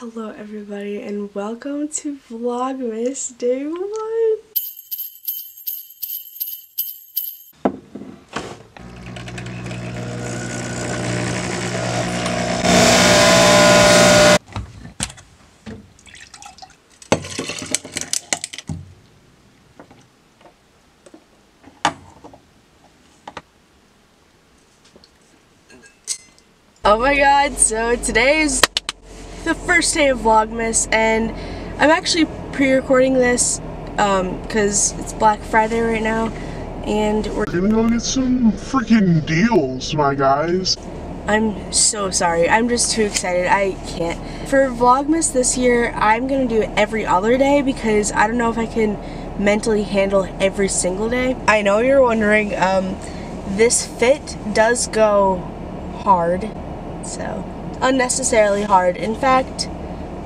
Hello everybody and welcome to Vlogmas Day 1. Oh my god, so today is the first day of Vlogmas and I'm actually pre-recording this because um, it's Black Friday right now and we're gonna go get some freaking deals, my guys. I'm so sorry. I'm just too excited. I can't. For Vlogmas this year, I'm gonna do it every other day because I don't know if I can mentally handle every single day. I know you're wondering, um, this fit does go hard, so unnecessarily hard. In fact,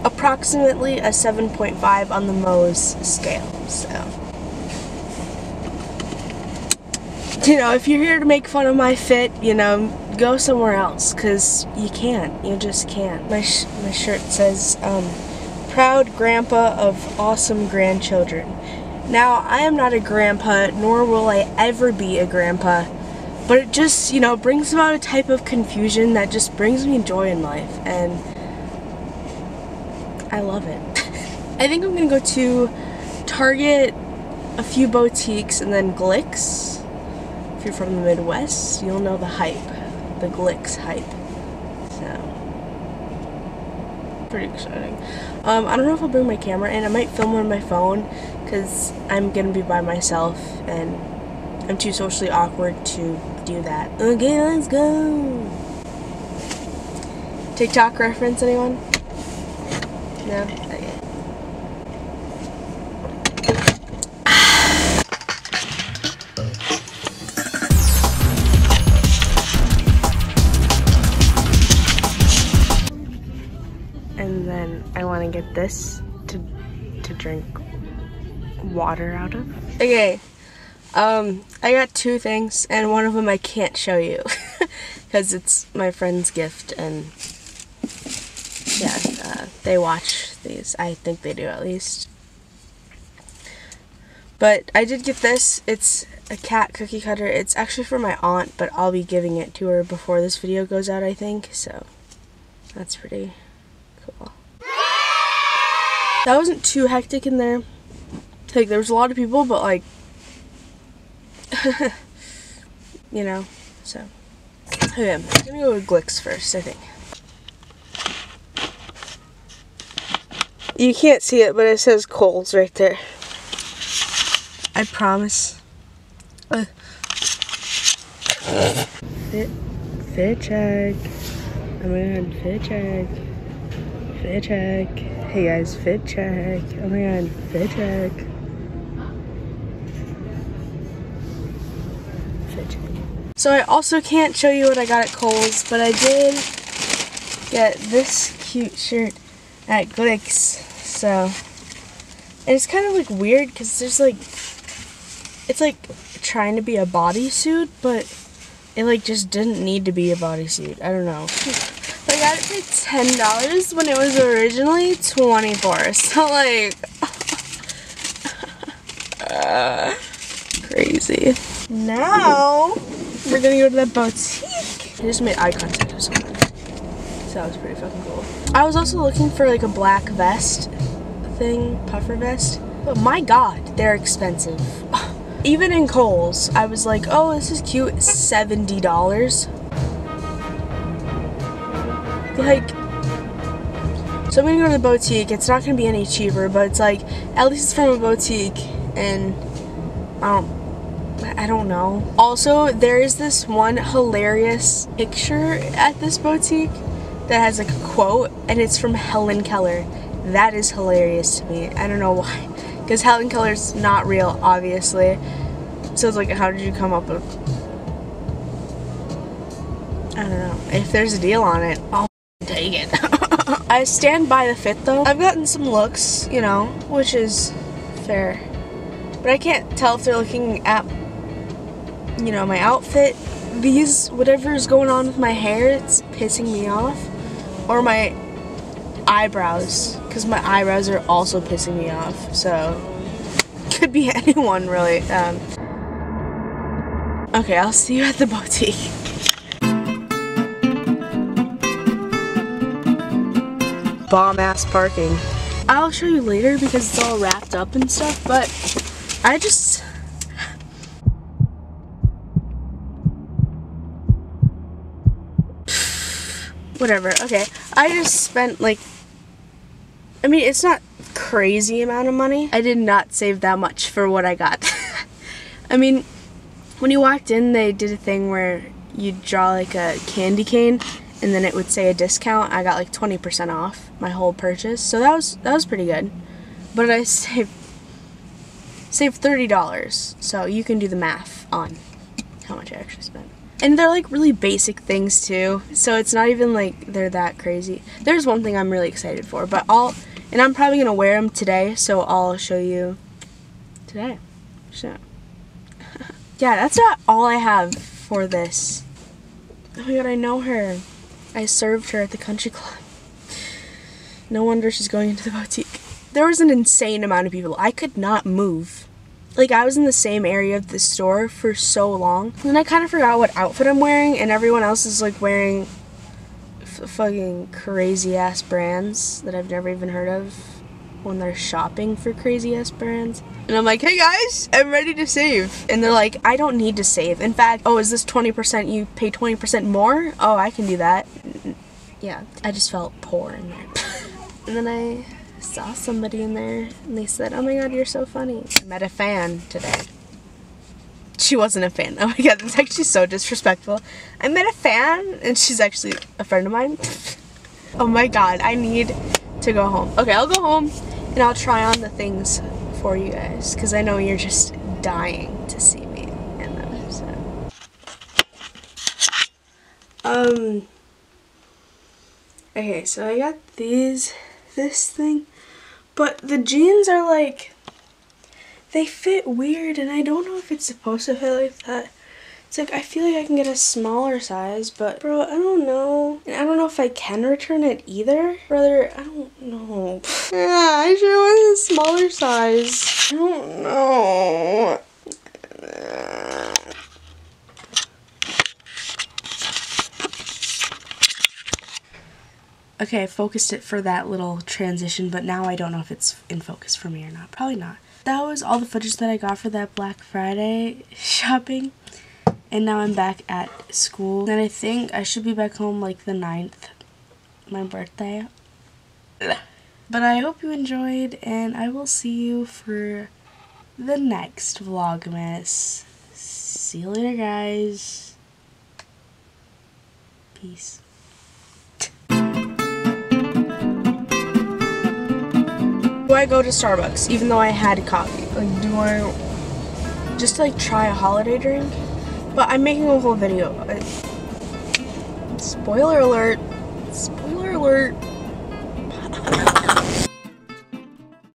approximately a 7.5 on the Mohs scale. So, you know, if you're here to make fun of my fit, you know, go somewhere else because you can't. You just can't. My sh my shirt says, um, "Proud Grandpa of awesome grandchildren." Now, I am not a grandpa, nor will I ever be a grandpa but it just, you know, brings about a type of confusion that just brings me joy in life, and I love it. I think I'm gonna go to Target, a few boutiques, and then Glik's. If you're from the Midwest, you'll know the hype, the Glik's hype. So, pretty exciting. Um, I don't know if I'll bring my camera in. I might film on my phone because I'm gonna be by myself and I'm too socially awkward to do that. Okay, let's go. TikTok reference, anyone? No? Okay. And then I want to get this to, to drink water out of. Okay, um, I got two things, and one of them I can't show you because it's my friend's gift, and yeah, uh, they watch these. I think they do at least. But I did get this. It's a cat cookie cutter. It's actually for my aunt, but I'll be giving it to her before this video goes out, I think. So that's pretty cool. That wasn't too hectic in there. Like, there was a lot of people, but like, you know, so. Okay, I'm gonna go with Glik's first, I think. You can't see it, but it says Kohl's right there. I promise. Fit, fit check. Oh my god, fit check. Fit check. Hey guys, fit check. Oh my god, fit check. So I also can't show you what I got at Kohl's, but I did get this cute shirt at Glik's. So, and it's kind of like weird because there's like, it's like trying to be a bodysuit, but it like just didn't need to be a bodysuit. I don't know. I got it for ten dollars when it was originally twenty four. So like, uh, crazy. Now we're gonna go to the boutique. I just made eye contact with someone. So that was pretty fucking cool. I was also looking for like a black vest thing, puffer vest. But my god, they're expensive. Even in Kohl's, I was like, oh, this is cute, $70. Like, so I'm gonna go to the boutique. It's not gonna be any cheaper, but it's like, at least it's from a boutique, and I don't I don't know. Also, there is this one hilarious picture at this boutique that has like a quote and it's from Helen Keller. That is hilarious to me. I don't know why. Because Helen Keller's not real, obviously. So it's like, how did you come up with... I don't know. If there's a deal on it, I'll take it. I stand by the fit though. I've gotten some looks, you know, which is fair. But I can't tell if they're looking at you know, my outfit, these, whatever is going on with my hair, it's pissing me off. Or my eyebrows because my eyebrows are also pissing me off. So could be anyone really. Um, okay, I'll see you at the boutique. Bomb ass parking. I'll show you later because it's all wrapped up and stuff, but I just whatever. Okay, I just spent like, I mean, it's not crazy amount of money. I did not save that much for what I got. I mean, when you walked in, they did a thing where you draw like a candy cane and then it would say a discount. I got like 20% off my whole purchase. So that was that was pretty good. But I saved saved $30. So you can do the math on how much I actually spent. And they're like really basic things too. So it's not even like they're that crazy. There's one thing I'm really excited for, but I'll and I'm probably to wear them today, so I'll show you today. So yeah, that's not all I have for this. Oh my god, I know her. I served her at the country club. No wonder she's going into the boutique. There was an insane amount of people. I could not move. Like, I was in the same area of the store for so long. And then I kind of forgot what outfit I'm wearing, and everyone else is like wearing fucking crazy ass brands that I've never even heard of when they're shopping for crazy ass brands. And I'm like, hey guys, I'm ready to save. And they're like, I don't need to save. In fact, oh, is this 20%? You pay 20% more? Oh, I can do that. Yeah, I just felt poor in there. and then I saw somebody in there and they said, oh my god, you're so funny. I met a fan today. She wasn't a fan. Oh my god, that's actually so disrespectful. I met a fan and she's actually a friend of mine. oh my god, I need to go home. Okay, I'll go home and I'll try on the things for you guys because I know you're just dying to see me in them. So. Um. Okay, so I got these, this thing, but the jeans are like, they fit weird and I don't know if it's supposed to fit like that. It's like, I feel like I can get a smaller size, but bro, I don't know. And I don't know if I can return it either. Brother, I don't know. yeah, I should want a smaller size. I don't know. Okay, I focused it for that little transition, but now I don't know if it's in focus for me or not. Probably not. That was all the footage that I got for that Black Friday shopping. And now I'm back at school. And I think I should be back home like the 9th my birthday. But I hope you enjoyed and I will see you for the next vlogmas. See you later guys. Peace I go to Starbucks even though I had coffee like do I just like try a holiday drink but I'm making a whole video. Uh, spoiler alert. Spoiler alert.